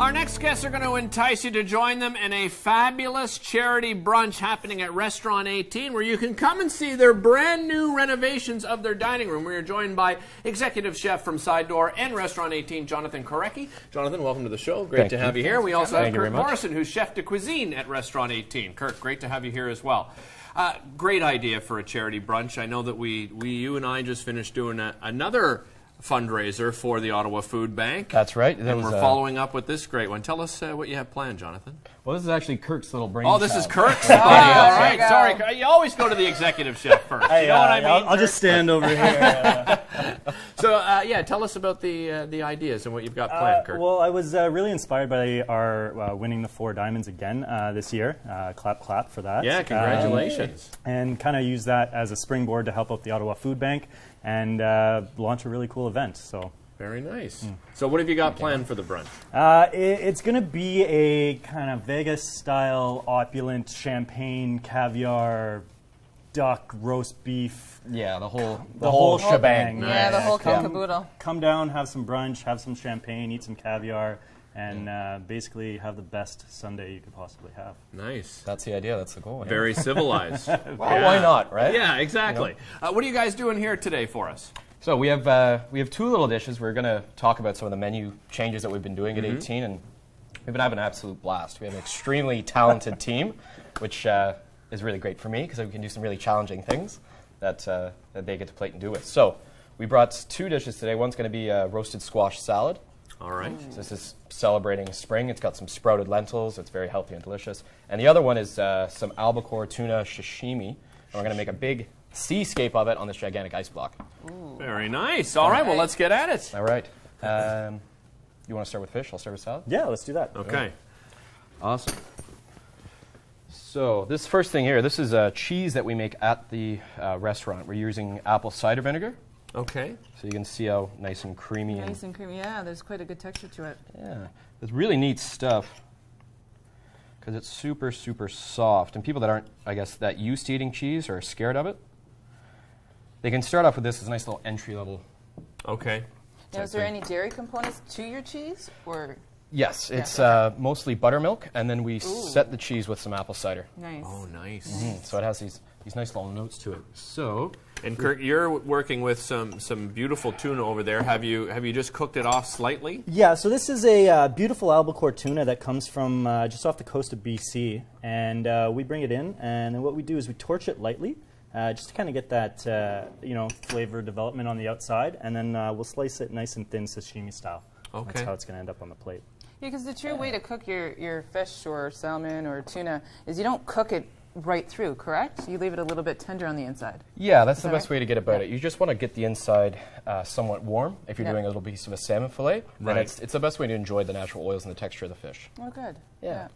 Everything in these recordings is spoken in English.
Our next guests are going to entice you to join them in a fabulous charity brunch happening at Restaurant 18, where you can come and see their brand new renovations of their dining room. We are joined by executive chef from Side Door and Restaurant 18, Jonathan Korecki. Jonathan, welcome to the show. Great Thank to you. have you here. We also have Thank you Kirk. Morrison, who's chef de cuisine at Restaurant 18. Kirk, great to have you here as well. Uh, great idea for a charity brunch. I know that we, we you and I just finished doing a, another fundraiser for the Ottawa Food Bank. That's right. That And we're uh, following up with this great one. Tell us uh, what you have planned, Jonathan. Well, this is actually Kirk's little brain. Oh, this is child. Kirk's buddy. All there right, you go. sorry. You always go to the executive chef first. you know what I mean? I'll, I'll just stand over here. So, uh, yeah, tell us about the uh, the ideas and what you've got Uh, planned, Kirk. well, I was uh, really inspired by our uh, winning the four diamonds again uh, this year. Uh, clap, clap for that. yeah, Um, congratulations. and kind of use that as a springboard to help out the Ottawa Food Bank and uh, launch a really cool event. So. Very nice. Hmm. So, what have you got planned for the brunch? Uh, it, it's going to be a kind of Vegas style, opulent champagne, caviar, duck, roast beef. Yeah, the whole the, The whole, whole shebang. shebang. Yeah, the whole Come- caboodle. Come down, have some brunch, have some champagne, eat some caviar, and uh, basically have the best Sunday you could possibly have. Nice. That's the idea. That's the goal. yeah. Very civilized. Well, why not, right? Yeah, exactly. Uh, what are you guys doing here today for us? So we have uh, we have two little dishes. We're going to talk about some of the menu changes that we've been doing at 18, and we've been having an absolute blast. We have an extremely talented team, which uh, is really great for me because we can do some really challenging things that uh, that they get to plate and do with. So we brought two dishes today. One's going to be a roasted squash salad. All right. So this is celebrating spring. It's got some sprouted lentils. It's very healthy and delicious. And the other one is uh, some albacore tuna sashimi. And we're going to make a big seascape of it on this gigantic ice block. Very nice. All right, well, let's get at it. All right. Um, you want to start with fish? I'll start with salad. Yeah, let's do that. Okay. Awesome. So this first thing here, this is uh, cheese that we make at the uh, restaurant. We're using apple cider vinegar. Okay. So you can see how nice and creamy Nice and creamy. Yeah, there's quite a good texture to it. yeah, it's really neat stuff because it's super super soft. And people that aren't, I guess, that used to eating cheese or are scared of it, they can start off with this as a nice little entry level. Okay. Now, is there any dairy components to your cheese, or Yes, it's okay. uh, mostly buttermilk, and then we set the cheese with some apple cider. nice? Oh, nice. Mm, So it has these these nice little notes to it. So And Kirk, you're working with some some beautiful tuna over there. Have you have you just cooked it off slightly? Yeah, so this is a uh, beautiful albacore tuna that comes from uh, just off the coast of BC, and uh, we bring it in, and then what we do is we torch it lightly, uh, just to kind of get that uh, you know flavor development on the outside, and then uh, we'll slice it nice and thin sashimi style. Okay. That's how it's going to end up on the plate. Yeah, because the true way to cook your, your fish or salmon or tuna is you don't cook it right through, correct? You leave it a little bit tender on the inside. yeah, that's the that best right? way to get about it. You just want to get the inside uh, somewhat warm. If you're Yeah. doing a little piece of a salmon fillet, then Right. it's, it's the best way to enjoy the natural oils and the texture of the fish. Oh, good. Yeah.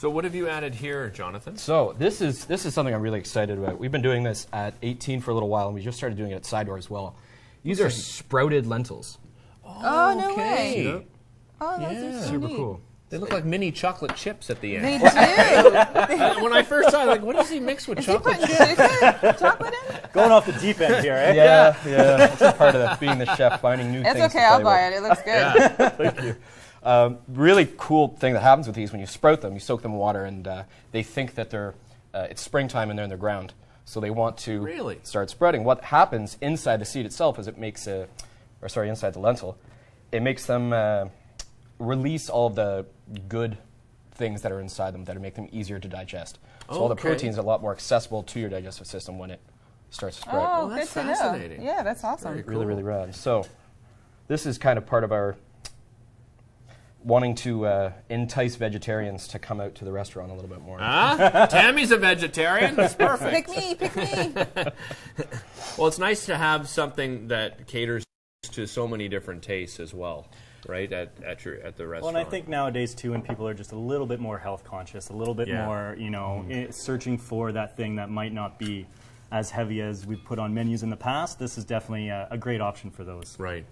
So what have you added here, Jonathan? So this is this is something I'm really excited about. We've been doing this at 18 for a little while, and we just started doing it at Side Door as well. These are sprouted lentils. Oh, no way. Okay. Oh, that's Yeah. so Super neat. cool. They look like mini chocolate chips at the end. They do. when I first saw it, like, what does he mix with Is chocolate putting chips? chocolate in? Going off the deep end here, eh? Yeah, yeah. That's a part of that, being the chef, finding new It's things. It's okay, I'll buy it. It looks good. Um, really cool thing that happens with these when you sprout them, you soak them in water, and uh, they think that they're uh, it's springtime and they're in the ground, so they want to Really? start spreading. What happens inside the seed itself is it makes a, or sorry, inside the lentil, it makes them uh, release all of the good things that are inside them that make them easier to digest. So all the Okay. proteins are a lot more accessible to your digestive system when it starts to sprout. Oh, Well, good that's to know. fascinating. Yeah, that's awesome. Very really, really rad. So, this is kind of part of our wanting to uh, entice vegetarians to come out to the restaurant a little bit more. Huh? Ah, Tammy's a vegetarian. That's perfect. Pick me, pick me. Well, it's nice to have something that caters to so many different tastes as well, right? At at your at the restaurant. Well, restaurant. and I think nowadays too, when people are just a little bit more health conscious, a little bit Yeah. more, you know, i- searching for that thing that might not be as heavy as we've put on menus in the past, this is definitely a, a great option for those. right.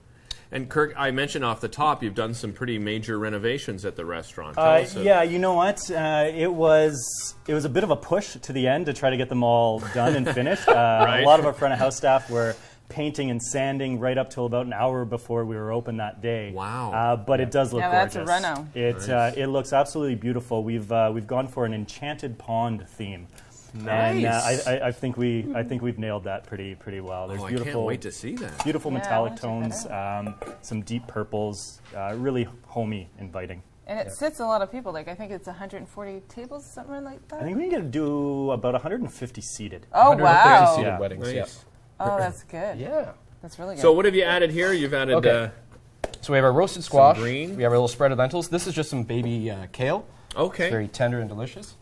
And Kirk, I mentioned off the top, you've done some pretty major renovations at the restaurant. Uh, yeah, you know what? Uh, it was it was a bit of a push to the end to try to get them all done and finished. Uh, Right. A lot of our front of house staff were painting and sanding right up till about an hour before we were open that day. Wow. Uh, but it does look Yeah, that's a reno. It uh, it looks absolutely beautiful. We've uh, we've gone for an enchanted pond theme. And uh, Nice. I, I, I think we I think we've nailed that pretty pretty well. There's Oh, I beautiful can't wait to see that. beautiful Yeah, metallic tones, um, some deep purples, uh, really homey, inviting. And it sits a lot of people. Like I think it's 140 tables, something like that. I think we can get do about 150 seated. oh 150 wow! seated Yeah. weddings. Yeah. Nice. Oh, that's good. Yeah. That's really good. So what have you added here? You've added. Okay. Uh, So we have our roasted squash. green. We have our little spread of lentils. This is just some baby uh, kale. okay. It's very tender and delicious.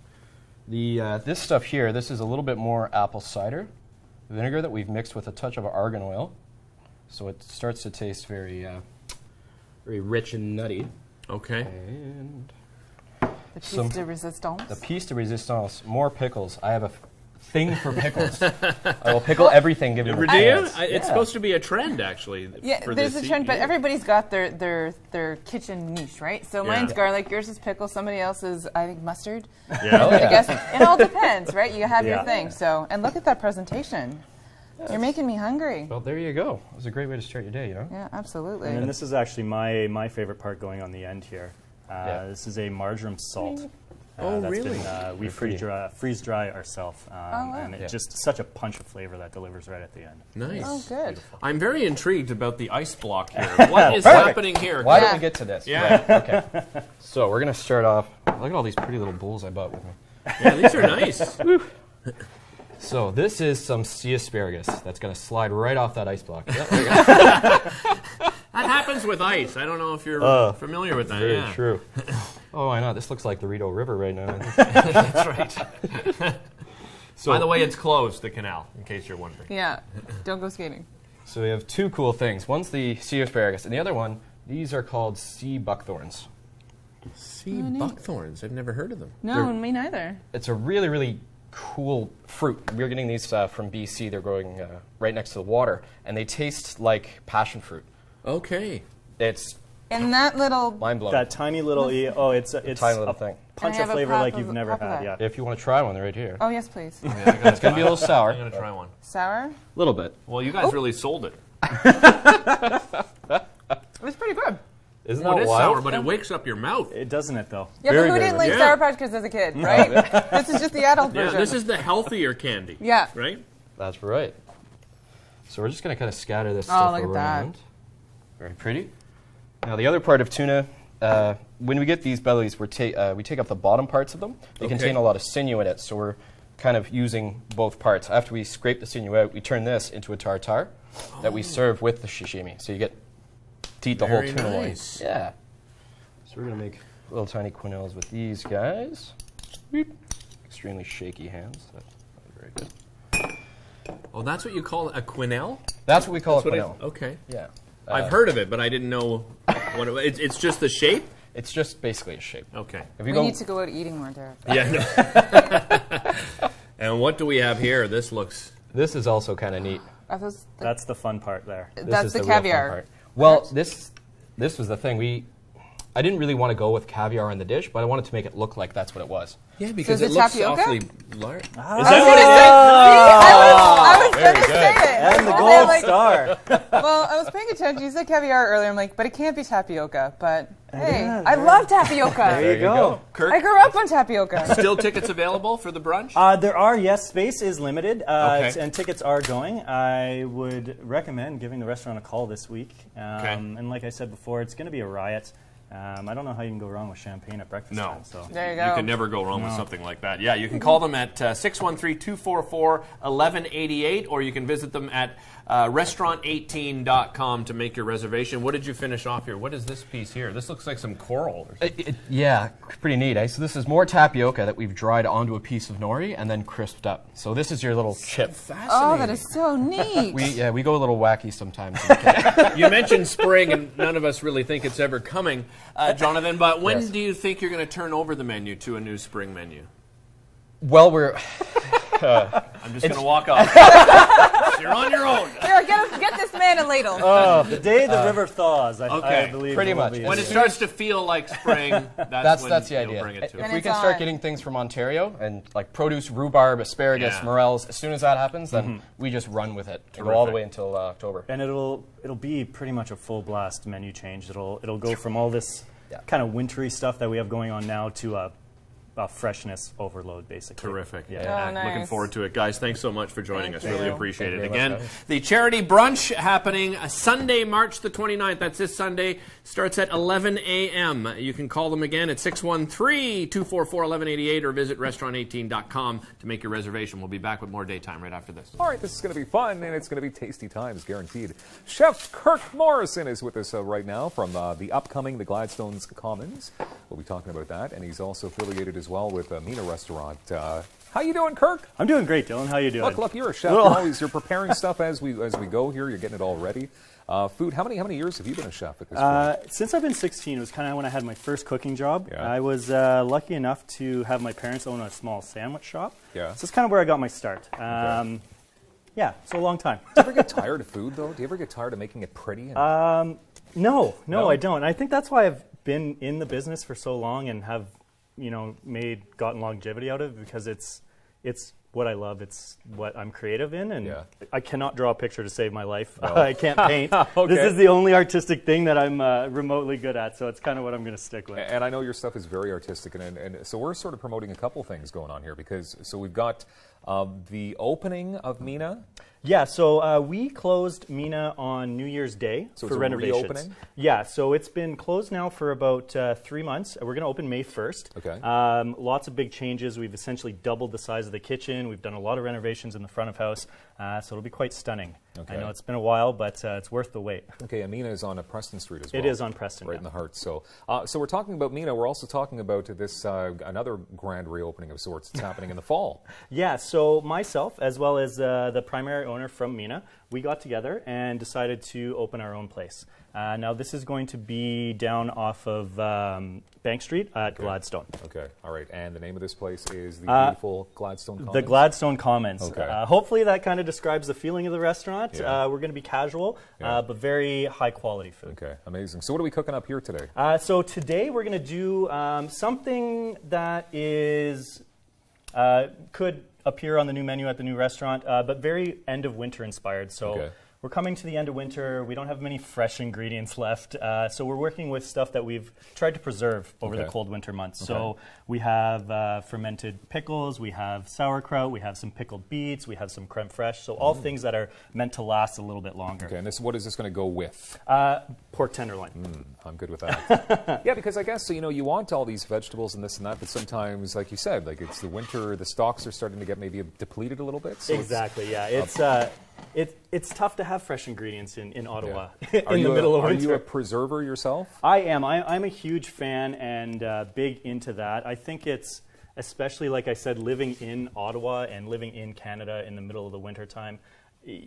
The uh, this stuff here, this is a little bit more apple cider vinegar that we've mixed with a touch of argan oil, so it starts to taste very, uh, very rich and nutty. Okay. And the piece some- de resistance. the piece de resistance, more pickles. I have a f- thing for pickles. I will pickle everything Give the Do you? chance. I, it's Yeah. supposed to be a trend, actually. yeah, for there's this a trend, but everybody's got their, their their kitchen niche, right? So Yeah. mine's garlic, yours is pickle, somebody else's I think mustard. Yeah. Oh, I guess it all depends, right? You have your Yeah. thing. So and look at that presentation. You're making me hungry. Well, there you go. It was a great way to start your day, you know. Yeah, absolutely. And this is actually my, my favorite part going on the end here. Uh, Yeah. This is a marjoram salt. Uh, Oh, that's really? Been, uh, we They're freeze dry, freeze dry ourselves, um, Oh, wow. and it's Yeah. just such a punch of flavor that delivers right at the end. Nice. oh, good. I'm very intrigued about the ice block here. What is happening here? Why Yeah. don't we get to this? Yeah. Right, okay. So we're gonna start off. Look at all these pretty little bowls I bought with me. Yeah, these are nice. So this is some sea asparagus that's gonna slide right off that ice block. Yep, there you go. That happens with ice. I don't know if you're familiar with that. Very yeah. true. Oh, I know. This looks like the Rideau River right now. That's right. So, By the way, it's closed, the canal, in case you're wondering. Yeah, don't go skating. so we have two cool things. One's the sea asparagus, and the other one, these are called sea buckthorns. Sea buckthorns. I've never heard of them. No, They're- me neither. It's a really, really cool fruit. We're getting these uh, from BC. They're growing uh, right next to the water, and they taste like passion fruit. Okay. It's And that little mind blowing. That tiny little, e- oh, it's a- it's tiny little a thing. punch of a flavor like you've never had. that? Yeah. If you want to try one, they're right here. Oh yes, please. It's gonna be a little sour. I'm going to try one. Sour. A little bit. Well, you guys really sold it. It was pretty good. Isn't Well, that it is wild? sour, but it wakes up your mouth. It doesn't it though? Yeah, Very but who didn't like Yeah. Sour Patch Kids as a kid, right? this is just the adult Yeah, version. this is the healthier candy. yeah. Right? That's right. So we're just going to kind of scatter this Oh, stuff look at that. around. Very pretty. Now the other part of tuna, uh, when we get these bellies, we're ta- uh, we take off the bottom parts of them. They Okay. contain a lot of sinew in it, so we're kind of using both parts. After we scrape the sinew out, we turn this into a tartare that we serve with the sashimi. So you get to eat the Very whole tuna loin. nice. Yeah. So we're going to make little tiny quenelles with these guys. Beep. Extremely shaky hands. That's very good. Oh, that's what you call a quenelle? That's what we call That's a quenelle. okay. Yeah. I've heard of it, but I didn't know what. It's, it's just the shape? It's just basically a shape. Okay. If you We go, need to go out eating more, Derek. Yeah. and what do we have here? This looks. this is also kind of neat. The, That's the fun part there. This that's is the, real fun caviar. part. Well, this this was the thing. We I didn't really want to go with caviar in the dish, but I wanted to make it look like that's what it was. Yeah, because it it looks tapioca? awfully large. Is I was gonna say, I was, I was gonna say it. And the gold like- star. Well, I was paying attention. You said caviar earlier. I'm like, but it can't be tapioca. But hey, yeah, I love tapioca. There you go. Kirk, I grew up on tapioca. still tickets available for the brunch? Uh, there are, yes, space is limited, uh, Okay. t- and tickets are going. I would recommend giving the restaurant a call this week. Um, Okay. And like I said before, it's going to be a riot. Um, I don't know how you can go wrong with champagne at breakfast No. time. So. There you go. You can never go wrong with something like that. Yeah, you can call them at uh, 613 244 1188, or you can visit them at uh, restaurant18.com to make your reservation. What did you finish off here? What is this piece here? This looks like some coral. Or something. It- it- yeah, pretty neat. Eh? So this is more tapioca that we've dried onto a piece of nori and then crisped up. So this is your little chip. Oh, that is so neat. We yeah we go a little wacky sometimes. you mentioned spring, and none of us really think it's ever coming, uh, Jonathan. But when Yes. do you think you're going to turn over the menu to a new spring menu? well, we're Uh, I'm just going to walk off. You're on your own. Here, get, get this man a ladle. Oh, the uh, day the river thaws, I, okay, I believe. pretty will much. be- When it starts to feel like spring, that's, That's when that's the you'll idea. bring it to If us. we it's can start on. getting things from Ontario and like produce, rhubarb, asparagus, Yeah. morels, as soon as that happens, then mm-hmm. we just run with it to go all the Terrific. way until uh, October. and it'll it'll be pretty much a full blast menu change. It'll it'll go from all this Yeah. kind of wintry stuff that we have going on now to a, a freshness overload, basically. Terrific. Yeah. Oh, And Looking forward to it. Guys, thanks so much for joining Thank us. Really appreciate Thank it. Again, much, the charity brunch happening uh, Sunday, March the 29th. That's this Sunday. Starts at 11 a.m. You can call them again at 613-244-1188 or visit restaurant18.com to make your reservation. We'll be back with more daytime right after this. All right, this is going to be fun, and it's going to be tasty times, guaranteed. Chef Kirk Morrison is with us uh, right now from uh, the upcoming The Gladstones Commons. We'll be talking about that, and he's also affiliated as well with uh, Mina Restaurant. Uh, how you doing, Kirk? I'm doing great, Dylan. How you doing? Look, look, you're a chef. You're always you're preparing stuff as we as we go here. You're getting it all ready. Uh, food. How many how many years have you been a chef at this Uh, point? since I've been 16, it was kind of when I had my first cooking job. Yeah. I was uh, lucky enough to have my parents own a small sandwich shop. Yeah. So it's kind of where I got my start. Um, Yeah, so a long time. Do you ever get tired of food though? Do you ever get tired of making it pretty? And, no, no, No? I don't. I think that's why I've been in the business for so long and have, you know, made gotten longevity out of because it's it's what I love. It's what I'm creative in, and Yeah. I cannot draw a picture to save my life. No. I can't paint. Okay. This is the only artistic thing that I'm uh, remotely good at, so it's kind of what I'm going to stick with. And I know your stuff is very artistic, and, and, and so we're sort of promoting a couple things going on here because so we've got the opening of Mina. Yeah, so uh, we closed Mina on New Year's Day So for renovations. reopening? Yeah, so it's been closed now for about uh, three months. We're going to open May 1st. Okay. Um, lots of big changes. We've essentially doubled the size of the kitchen. We've done a lot of renovations in the front of house, uh, so it'll be quite stunning. Okay. I know it's been a while, but uh, it's worth the wait. Okay, and Mina is on uh, Preston Street as well. It is on Preston, right yeah. in the heart. So, uh, so we're talking about Mina. We're also talking about this uh, another grand reopening of sorts that's happening in the fall. Yeah, so myself, as well as uh, the primary owner from Mina, we got together and decided to open our own place. Uh, now, this is going to be down off of um, Bank Street at Gladstone. Okay, all right. And the name of this place is the Uh, beautiful Gladstone. The Gladstone Commons. Okay. Uh, hopefully, that kind of describes the feeling of the restaurant. Yeah. Uh, we're going to be casual, Yeah. uh, but very high quality food. Okay, amazing. So, what are we cooking up here today? Uh, so today we're going to do um, something that is uh, could appear on the new menu at the new restaurant, uh, but very end of winter inspired. So Okay. We're coming to the end of winter. We don't have many fresh ingredients left, uh, so we're working with stuff that we've tried to preserve over the cold winter months. Okay. So we have uh, fermented pickles, we have sauerkraut, we have some pickled beets, we have some creme fraiche. So all things that are meant to last a little bit longer. Mm. Okay, and this what is this going to go with? Uh, pork tenderloin. I'm good with that. yeah, because I guess you know you want all these vegetables and this and that, but sometimes, like you said, like it's the winter, the stocks are starting to get maybe depleted a little bit. So Exactly. Yeah. It's uh, it, it's tough to have fresh ingredients in, in Ottawa yeah. in the middle a, of Are winter. you a preserver yourself? I am. I, I'm a huge fan and uh, big into that. I think it's especially like I said, living in Ottawa and living in Canada in the middle of the winter time.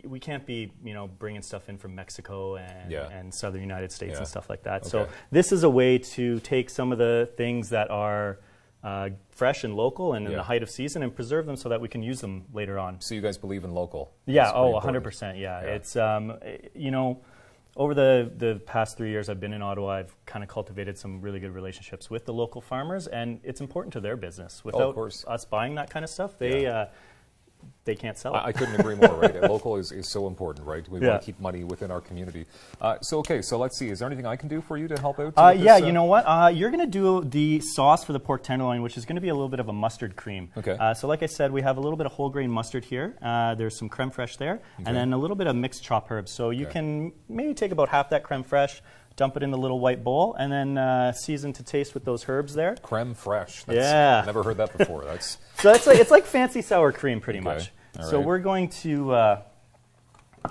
We can't be, you know, bringing stuff in from Mexico and, Yeah. and southern United States Yeah. and stuff like that. So this is a way to take some of the things that are uh, fresh and local and in Yeah. the height of season and preserve them so that we can use them later on. So you guys believe in local? Yeah, That's oh, 100%. Yeah. Yeah. It's, um, eh, you know, over the, the past three years I've been in Ottawa, I've kind of cultivated some really good relationships with the local farmers, and it's important to their business. Without course. us buying that kind of stuff, they, Yeah. uh, they can't sell it. I, couldn't agree more, right? Local is, is so important, right? We Yeah. want to keep money within our community. Uh, so, okay, so let's see. Is there anything I can do for you to help out? Uh, yeah, this, you know what? Uh, you're going to do the sauce for the pork tenderloin, which is going to be a little bit of a mustard cream. Okay. Uh, so, like I said, we have a little bit of whole grain mustard here. Uh, there's some creme fraiche there, and then a little bit of mixed chopped herbs. So you Okay. can maybe take about half that creme fraiche, dump it in the little white bowl, and then uh, season to taste with those herbs there. Creme fraiche. That's, Yeah. Never heard that before. That's So it's like it's like fancy sour cream, pretty Okay. much. All so right. we're going to. Uh,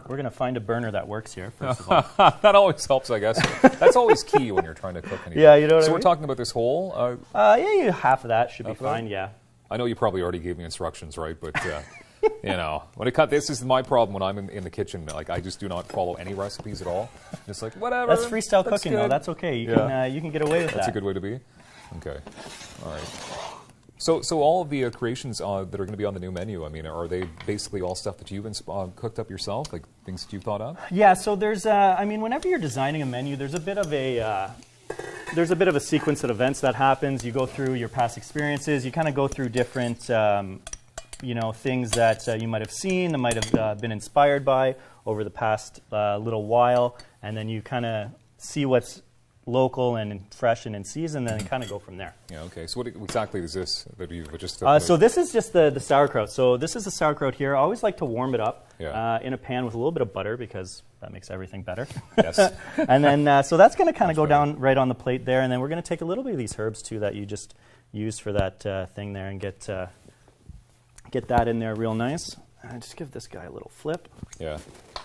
we're going to find a burner that works here, first of all. that always helps, I guess. That's always key when you're trying to cook anything. Yeah, you know what So I we're talking about this whole. Uh, Uh, yeah, yeah, half of that should be of that? fine, yeah. I know you probably already gave me instructions, right? But uh, you know, when it cut, this is my problem when I'm in, in the kitchen. Like I just do not follow any recipes at all. Just like whatever. That's freestyle cooking, though. That's okay. You, Yeah. can, uh, you can get away with that. That's a good way to be. Okay. All right. So, so all of the uh, creations uh, that are going to be on the new menu, I mean, are they basically all stuff that you've uh, cooked up yourself, like things that you've thought of? Yeah, so there's, uh, I mean, whenever you're designing a menu, there's a bit of a, uh, there's a bit of a sequence of events that happens. You go through your past experiences. You kind of go through different, um, you know, things that uh, you might have seen, that might have uh, been inspired by over the past uh, little while, and then you kind of see what's local and fresh and in season, and then kind of go from there. Yeah. Okay. So, what exactly is this that you've just? Uh, so this is just the, the sauerkraut. So this is the sauerkraut here. I always like to warm it up Yeah. uh, in a pan with a little bit of butter because that makes everything better. Yes. and then uh, so that's going to kind of go down right on the plate there, and then we're going to take a little bit of these herbs too that you just used for that uh, thing there, and get uh, get that in there real nice. And just give this guy a little flip. yeah.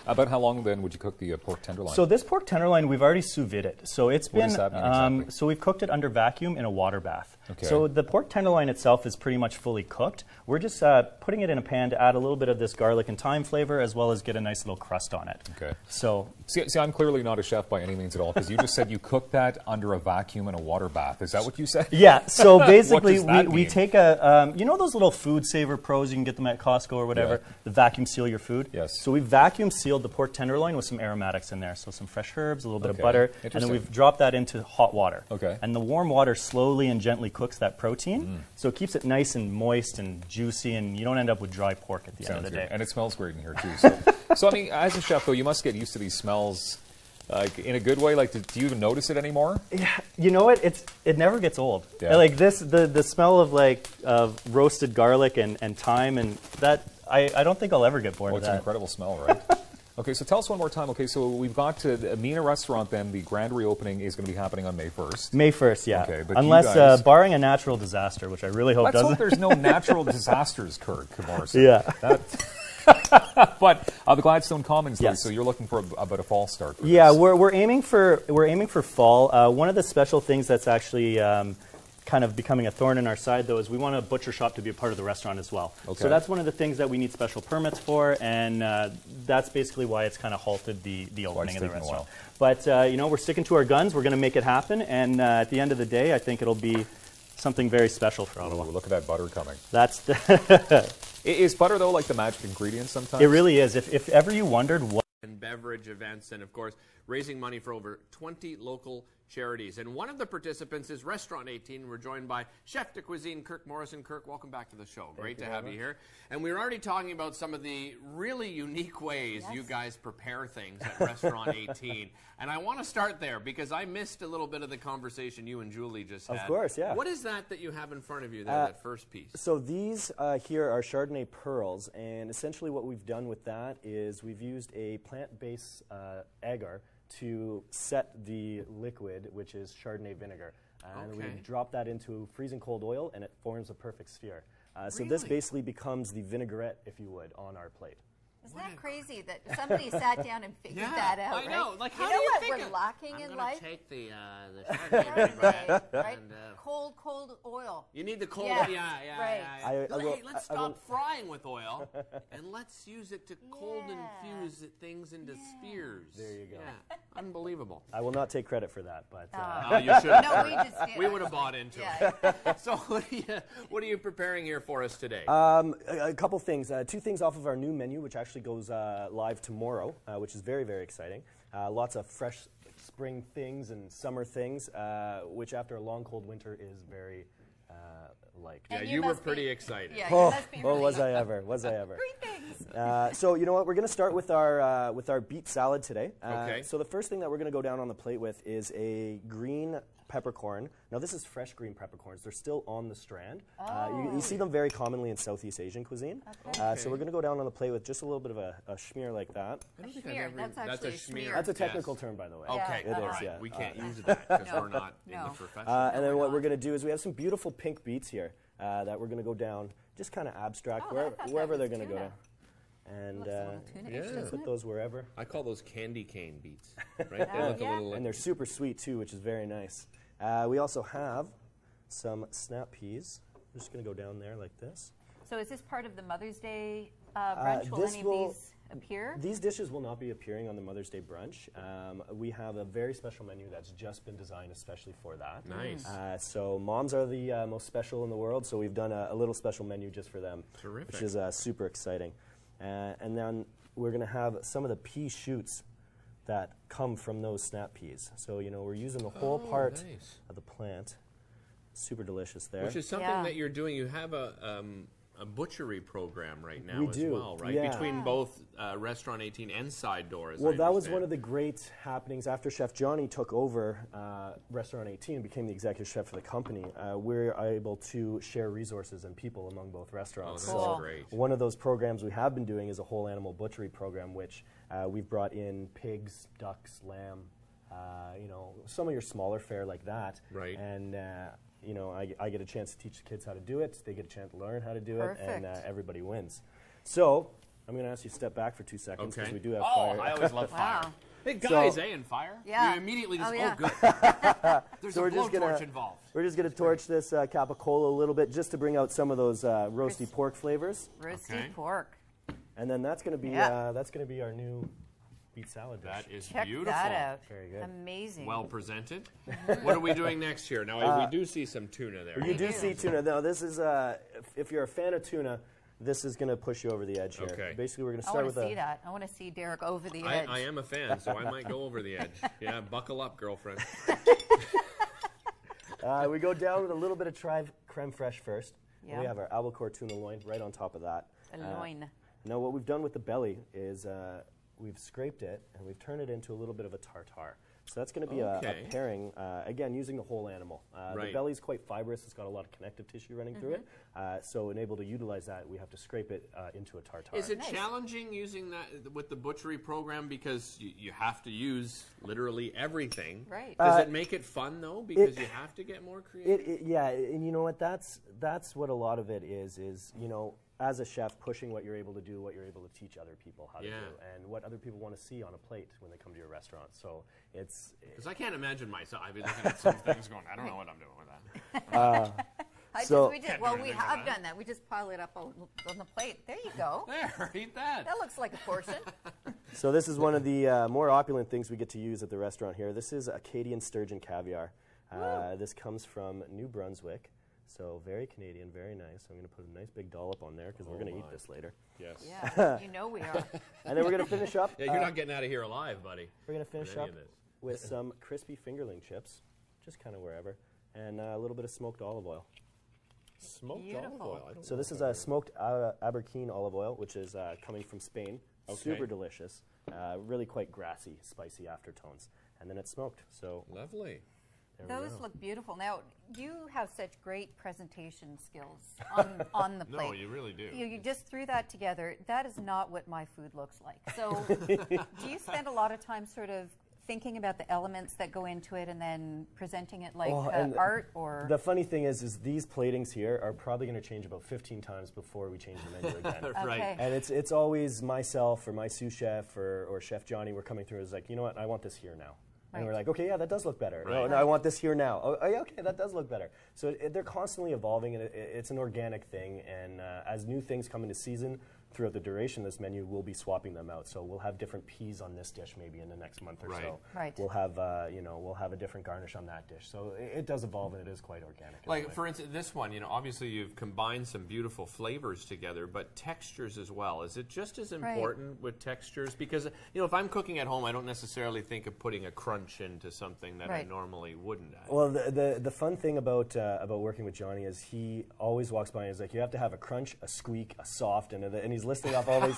About how long then would you cook the uh, pork tenderloin? So this pork tenderloin, we've already sous vide it. So it's What been does that mean um, exactly? so we've cooked it under vacuum in a water bath. Okay. So the pork tenderloin itself is pretty much fully cooked. We're just uh, putting it in a pan to add a little bit of this garlic and thyme flavor, as well as get a nice little crust on it. Okay. So See, see, I'm clearly not a chef by any means at all because you just said you cooked that under a vacuum in a water bath. Is that what you said? yeah, so basically we, we take a um, you know those little food saver pros you can get them at Costco or whatever. Yeah. The vacuum seal your food. Yes. So we vacuum sealed the pork tenderloin with some aromatics in there, so some fresh herbs, a little bit Okay. of butter, and then we've dropped that into hot water. Okay. And the warm water slowly and gently cooks that protein, Mm. so it keeps it nice and moist and juicy, and you don't end up with dry pork at the end of the good. day. And it smells great in here too. So, so I mean, as a chef though, you must get used to these smells, like in a good way. Like, do, do you even notice it anymore? Yeah you know what? It's it never gets old. Yeah. Like this, the the smell of like of roasted garlic and, and thyme and that. I, I don't think I'll ever get bored Oh, of it's an incredible smell, right? okay, so tell us one more time. Okay, so we've got to the Amina restaurant. Then the grand reopening is going to be happening on May first. May first, yeah. Okay, but Unless, guys- uh, barring a natural disaster, which I really hope Let's doesn't. hope there's no natural disasters, Kirk Morrison. Yeah. That, but uh, the Gladstone Commons, though, Yes. so you're looking for a, about a fall start. For Yeah, this. we're, we're aiming for we're aiming for fall. Uh, one of the special things that's actually um, kind of becoming a thorn in our side, though, is we want a butcher shop to be a part of the restaurant as well. Okay. So that's one of the things that we need special permits for, and uh, that's basically why it's kind of halted the, the opening of the restaurant. while. But uh, you know, we're sticking to our guns. We're going to make it happen, and uh, at the end of the day, I think it'll be something very special for Ottawa. Ooh, look at that butter coming. That's the, Is butter though like the magic ingredient sometimes? it. Really is. If, if ever you wondered what. and beverage events, and of course, raising money for over 20 local charities. And one of the participants is Restaurant 18. We're joined by Chef de Cuisine Kirk Morrison. Kirk, welcome back to the show. Great to have you here. And we were already talking about some of the really unique ways you guys prepare things at Restaurant 18. And I want to start there because I missed a little bit of the conversation you and Julie just had. Of course, yeah. What is that that you have in front of you there, Uh, that first piece? So these uh, here are Chardonnay pearls, and essentially what we've done with that is we've used a plant-based uh, agar to set the liquid, which is Chardonnay vinegar. And Okay. we drop that into freezing cold oil, and it forms a perfect sphere. Uh, so this basically becomes the vinaigrette, if you would, on our plate. Isn't that crazy that somebody sat down and figured that out? I right? know. Like, you how know do you what think we're of- lacking I'm in gonna life? take the uh, the Chardonnay Chardonnay, right? and, uh, Cold, cold oil. You need the cold, Yeah, yeah, yeah, right. yeah. yeah. I- I Let- will- hey, let's I- I stop frying with oil and let's use it to cold infuse things into spheres. There you go. Yeah. Unbelievable. I will not take credit for that, but uh, Oh, you should. No, we just did. We would have bought into Yeah. it. So, what are, you, what are you preparing here for us today? Um, a, a couple things. Uh, two things off of our new menu, which actually goes uh, live tomorrow, uh, which is very, very exciting. Uh, lots of fresh spring things and summer things, uh, which after a long, cold winter is very uh, liked. yeah, you, you were must be- pretty excited. Yeah, you Oh, must be oh, really was I ever? Was I ever? Three things. Uh, so you know what? We're going to start with our uh, with our beet salad today. Uh, Okay. So the first thing that we're going to go down on the plate with is a green peppercorn. Now this is fresh green peppercorns. They're still on the strand. Uh, you, you see them very commonly in Southeast Asian cuisine. Uh, so we're going to go down on the plate with just a little bit of a, a schmear like that. I don't think I've Schmear, ever- that's actually a schmear. That's a yes. technical term, by the way. Okay, Yeah, all it right. yeah. We can't use that because No. we're not in the profession. Uh, and then we're what we're going to do is we have some beautiful pink beets here uh, that we're going to go down, just kind of abstract, Oh, wherever, wherever they're going to go down. And Looks a uh, yeah. put those wherever. I call those candy cane beets. Right? They Oh, look a yeah. little like And they're super sweet too, which is very nice. Uh, we also have some snap peas. I'm just going to go down there like this. So is this part of the Mother's Day uh, Uh, brunch? will any will of these appear? These dishes will not be appearing on the Mother's Day brunch. Um, we have a very special menu that's just been designed especially for that. Nice. Uh, so moms are the uh, most special in the world, so we've done a, a little special menu just for them, Terrific. which is uh, super exciting. Uh, and then we're going to have some of the pea shoots that come from those snap peas. So you know we're using the whole Oh, part nice. of the plant. Super delicious there. Which is something Yeah. that you're doing. You have a um, a butchery program right now We as do, well, right? yeah. Between both uh, Restaurant 18 and Side Door. As Well, I that was one of the great happenings after Chef Johnny took over uh, Restaurant 18 and became the executive chef for the company. Uh, we're able to share resources and people among both restaurants. Oh, that's so great. One of those programs we have been doing is a whole animal butchery program, which uh, we've brought in pigs, ducks, lamb, uh, you know, some of your smaller fare like that. Right. And uh, you know, I, I get a chance to teach the kids how to do it. They get a chance to learn how to do it, and uh, everybody wins. So I'm going to ask you to step back for two seconds because Okay. we do have Oh, fire. I always love fire. Wow. Hey guys, So- eh, and fire. Yeah. You immediately just Oh, yeah. good. There's So a we're just gonna blowtorch involved. we're just gonna torch this uh, capicola a little bit just to bring out some of those uh, roasty pork flavors, Roasty Okay. pork. and then that's gonna be Yeah. uh, that's gonna be our new beet salad dish. That is Check beautiful. that out. Very good. Amazing. Well presented. what are we doing next here? Now we do see some tuna there. you do do. see tuna. Now this is uh, if, if you're a fan of tuna, this is gonna push you over the edge here. Okay. Basically, we're gonna start I start want to see a that. I want to see Derek over the I, edge. I am a fan, so I might go over the edge. Yeah, buckle up, girlfriend. uh, we go down with a little bit of trive creme fraiche first. And We have our albacore tuna loin right on top of that. A Uh, loin. Now, what we've done with the belly is uh, we've scraped it and we've turned it into a little bit of a tartar. So that's going to be a- Okay. a, pairing, uh, again, using the whole animal. Uh, Right. The belly's quite fibrous, it's got a lot of connective tissue running through it. Uh, so, in able to utilize that, we have to scrape it uh, into a tartar. Is it Nice. challenging using that with the butchery program because you, you have to use literally everything? Right. Does Uh, it make it fun though because it- you have to get more creative? It, it, yeah, and you know what? That's that's what a lot of it is. Is you know, as a chef, pushing what you're able to do, what you're able to teach other people how Yeah. to do, and what other people want to see on a plate when they come to your restaurant. So it's Because I can't imagine myself. I'd be looking at some things going, I don't know what I'm doing with that. I so- just, we did, well, we have that. done that. We just pile it up on, on the plate. There you go. There, eat that. That looks like a portion. So this is one of the uh, more opulent things we get to use at the restaurant here. This is Acadian sturgeon caviar. Uh, this comes from New Brunswick, so very Canadian, very nice. I'm going to put a nice big dollop on there because we're going to eat this later. Yes. Yeah, you know we are. And then we're going to finish up. Yeah, you're uh, not getting out of here alive, buddy. We're going to finish any up with some crispy fingerling chips, just kind of wherever, and uh, a little bit of smoked olive oil. Smoked Beautiful. olive oil. So this is a smoked uh, Arbequina olive oil, which is uh, coming from Spain. Okay. Super delicious, uh, really quite grassy, spicy aftertones, and then it's smoked. So Lovely. There Those look beautiful. Now, you have such great presentation skills on, on the No, plate. you really do. You, you just threw that together. That is not what my food looks like. So, do you spend a lot of time sort of thinking about the elements that go into it and then presenting it like Well, uh, art or? The funny thing is, is these platings here are probably going to change about 15 times before we change the menu again. Right. Okay. And it's it's always myself or my sous chef or, or Chef Johnny. We're coming through. Is like, you know what? I want this here now. And we're like, okay, yeah, that does look better. No, Right. no, I want this here now. Oh, oh, yeah, okay, that does look better. So it, they're constantly evolving, and it, it's an organic thing. And uh, as new things come into season throughout the duration of this menu, we'll be swapping them out. So we'll have different peas on this dish maybe in the next month or Right. so. Right. We'll have uh, you know we'll have a different garnish on that dish. So it, it does evolve, and it is quite organic. Like for instance, this one, you know, obviously you've combined some beautiful flavors together, but textures as well. Is it just as important with textures? Because you know, if I'm cooking at home, I don't necessarily think of putting a crunch into something that I normally wouldn't. Add. Well, the, the, the fun thing about uh, about working with Johnny is he always walks by and is like, you have to have a crunch, a squeak, a soft, and, a, and he's listing off all these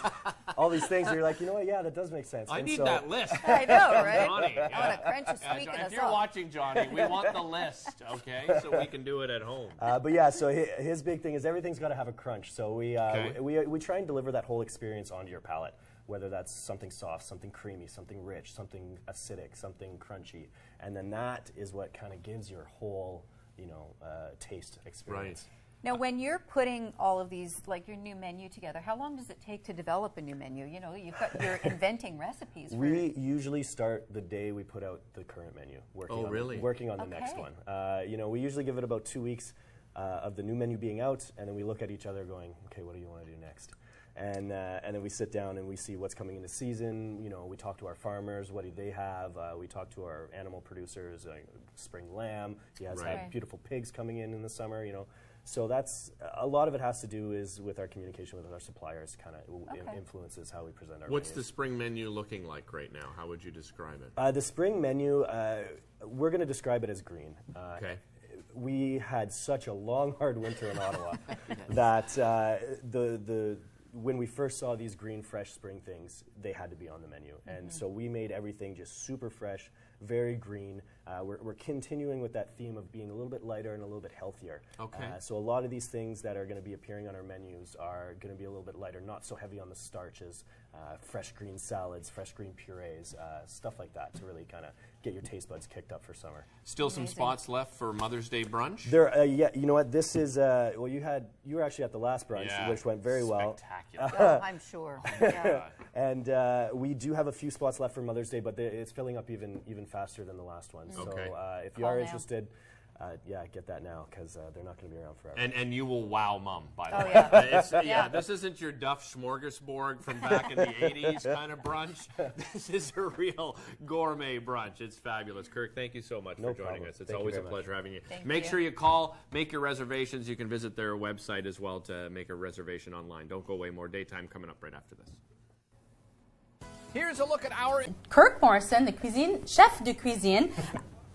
all these things. And you're like, you know what? Yeah, that does make sense. I And need so- that list. I know, right? Johnny, I want a crunch, a Yeah, squeak, John- if you're soft. watching, Johnny, we want the list, okay, so we can do it at home. Uh, but yeah, so his, his big thing is everything's got to have a crunch. So we, uh, Okay. we, we try and deliver that whole experience onto your palate, whether that's something soft, something creamy, something rich, something acidic, something crunchy, and then that is what kind of gives your whole, you know, uh, taste experience. Now, when you're putting all of these, like your new menu together, how long does it take to develop a new menu? You know, you've got, you're inventing recipes. For, We usually start the day we put out the current menu. Working Oh, on, really? Working on the next one. Uh, you know, we usually give it about two weeks uh, of the new menu being out, and then we look at each other going, okay, what do you want to do next? And, uh, and then we sit down and we see what's coming into season. You know, we talk to our farmers. What do they have? Uh, we talk to our animal producers. Uh, spring lamb. He has Right. had beautiful pigs coming in in the summer. You know, so that's a lot of it has to do is with our communication with our suppliers. Kind of Okay. influences how we present our. What's the spring menu looking like right now? How would you describe it? Uh, the spring menu, uh, we're going to describe it as green. Uh, Okay. We had such a long, hard winter in Ottawa that uh, the the when we first saw these green, fresh spring things, they had to be on the menu, and so we made everything just super fresh, very green. Uh, we're, we're continuing with that theme of being a little bit lighter and a little bit healthier. Okay. Uh, so a lot of these things that are going to be appearing on our menus are going to be a little bit lighter, not so heavy on the starches. Uh, fresh green salads, fresh green purees, uh, stuff like that to really kind of get your taste buds kicked up for summer. Still some Amazing. spots left for Mother's Day brunch? There, uh, yeah, you know what? This is uh, well. You had you were actually at the last brunch, Yeah. which went very well. Spectacular. Oh, I'm sure. Yeah. And uh, we do have a few spots left for Mother's Day, but they, it's filling up even even faster than the last one. So Okay. uh, if you Call are now. interested, uh, yeah, get that now because uh, they're not going to be around forever. And, and you will wow mom, by the Oh, way. yeah. It's, yeah. Yeah. this isn't your Duff smorgasbord from back in the 80s kind of brunch. This is a real gourmet brunch. It's fabulous. Kirk, thank you so much No for joining problem. us. It's Thank you always a very much. pleasure having you. Thank make you. sure you call, make your reservations. You can visit their website as well to make a reservation online. Don't go away. More daytime coming up right after this. Here's a look at our Kirk Morrison, the cuisine chef de cuisine.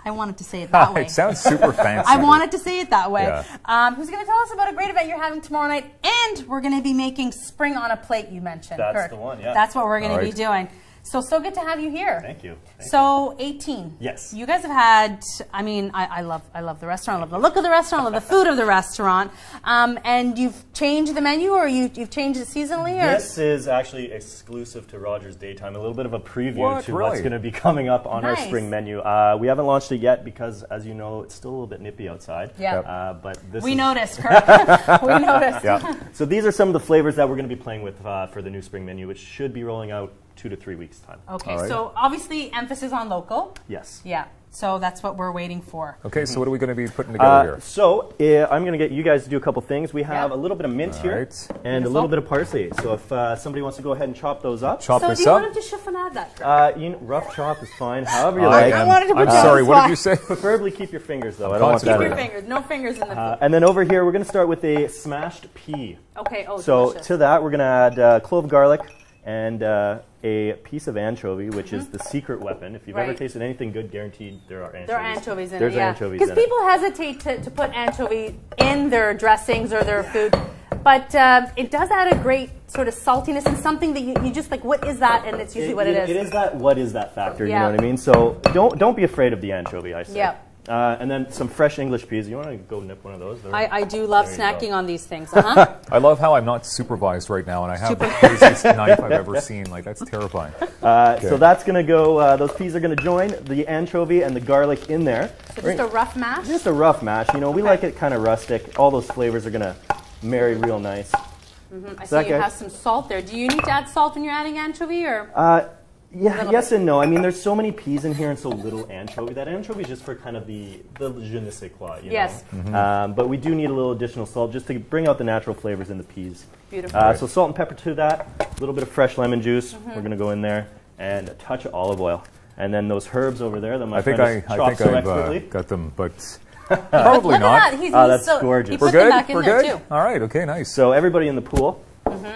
I wanted to say it that way. it sounds super fancy. I wanted to say it that way. Yeah. Um, who's going to tell us about a great event you're having tomorrow night? And we're going to be making spring on a plate. You mentioned. That's Kirk. the one, yeah. That's what we're going All to be doing. So so good to have you here. Thank you. Thank so 18. Yes. You guys have had. I mean, I, I love I love the restaurant. I love the look of the restaurant. I love the food of the restaurant. Um, and you've changed the menu, or you you've changed it seasonally, or This is actually exclusive to Rogers Daytime. A little bit of a preview What? to what's going to be coming up on our spring menu. Uh, we haven't launched it yet because, as you know, it's still a little bit nippy outside. Yeah. Uh, but this we is, noticed, Kirk. we noticed. Yeah. so these are some of the flavors that we're going to be playing with uh, for the new spring menu, which should be rolling out two to three weeks time. Okay, All right. so obviously emphasis on local. Yes. Yeah. So that's what we're waiting for. Okay, so what are we going to be putting together Uh, here? so uh, I'm going to get you guys to do a couple things. We have Yeah. a little bit of mint All here right. and a little bit of parsley. So if uh, somebody wants to go ahead and chop those up, Chop So this do you up. want to chiffonade that? uh, you know, rough chop is fine. However you I like. am, wanted to I'm put sorry, what spot. did you say? Preferably keep your fingers though. I don't want that. Keep Keep your fingers. No fingers in the Uh, food. and then over here, we're going to start with a smashed pea. okay. Oh, So delicious. to that, we're going to add uh, clove garlic and uh, a piece of anchovy, which is the secret weapon. If you've ever Mm-hmm. Tasted anything good, guaranteed there are anchovies. there are anchovies in There's it. Yeah. anchovies Because people hesitate to, to put anchovy in their dressings or their food. But um, it does add a great sort of saltiness and something that you, you just like, what is that? And it's it. usually what it is. It is that what is that factor, you know what I mean? So don't don't be afraid of the anchovy, I say. Yeah. Uh, and then some fresh English peas. You want to go nip one of those? They're- I, I do love snacking go. on these things. Uh-huh. I love how I'm not supervised right now, and I have the craziest knife I've ever seen. Like that's terrifying. Uh, So that's going to go, uh, those peas are going to join the anchovy and the garlic in there. so just a rough mash. Just a rough mash. You know, we like it kind of rustic. All those flavors are going to marry real nice. I see that you good? have some salt there. Do you need to add salt when you're adding anchovy, or Uh, yeah, Little yes and no. I mean, there's so many peas in here and so little anchovy. That anchovy is just for kind of the, the je ne sais quoi, you Yes. know? Um, but we do need a little additional salt just to bring out the natural flavors in the peas. beautiful? Uh, so salt and pepper to that, a little bit of fresh lemon juice. Mm-hmm. We're going to go in there, and a touch of olive oil. And then those herbs over there that my I think friend I, has I think so I've uh, got them, but probably Look not. at that. He's, Oh, he's that's so, gorgeous. He We're put them good. back in We're good. too. All right. Okay. Nice. So everybody in the pool,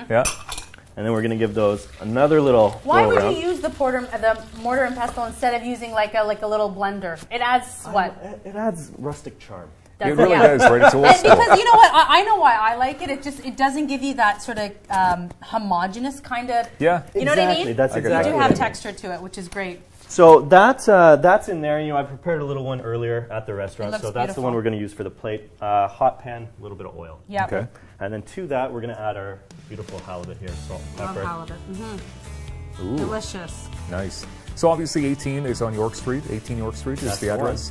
yeah. And then we're going to give those another little Why would around. you use the porter, the mortar and pestle instead of using like a like a little blender? It adds what? It, it adds rustic charm. It Does really yeah. does, right? It's old And school. because you know what, I, I know why I like it. It just it doesn't give you that sort of um, homogenous kind of. Yeah. You know what I mean? that's I get You exactly do what have texture to it, which is great. So that's uh, that's in there. You know, I prepared a little one earlier at the restaurant, looks so that's the one we're going to use for the plate. Uh, hot pan, a little bit of oil. Yeah. Okay. And then to that, we're going to add our beautiful halibut here, salt and Love pepper. halibut. hmm Ooh, Delicious. nice. So obviously, 18 is on York Street. 18 York Street is That's the the one. address.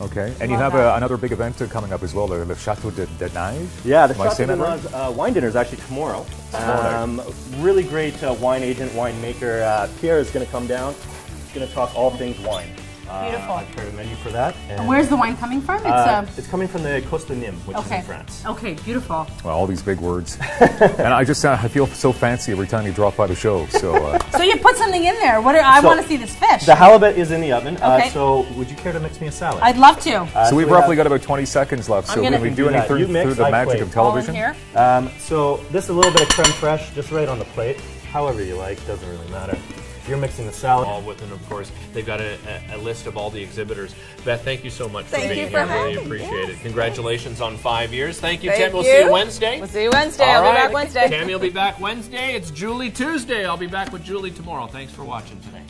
Okay. And you have that. uh, another big event uh, coming up as well, the, the Chateau de, de Neige. Yeah, the Am I Chateau de that? Nages, uh, wine dinner is actually tomorrow. Tomorrow. Um, really great uh, wine agent, winemaker. Uh, Pierre is going to come down. He's going to talk all things wine. Uh, Beautiful. I've prepared a menu for that. And, Where's the wine coming from? It's uh, uh, it's coming from the Costa Nîmes, which is in France. Okay, beautiful. Well, all these big words. and I just uh, I feel so fancy every time you drop by the show. So uh, So you put something in there. What? Are, I So- want to see this fish. The halibut is in the oven. Okay. Uh, so would you care to mix me a salad? I'd love to. Uh, so we've we roughly have- got about 20 seconds left. So gonna- can we do can do that. anything You mix, through the I magic plate. of All in television? here. Um, so this is a little bit of creme fraiche, just right on the plate. However you like, doesn't really matter. You're mixing the salad. all with, and of course, they've got a, a, a list of all the exhibitors. Beth, thank you so much Thank for being you for here. Really having- appreciate it. Congratulations on five years. Thank you, Thank Tim. We'll you. see you Wednesday. We'll see you Wednesday. All I'll be right. back Wednesday. Tammy will be back Wednesday. It's Julie Tuesday. I'll be back with Julie tomorrow. Thanks for watching today.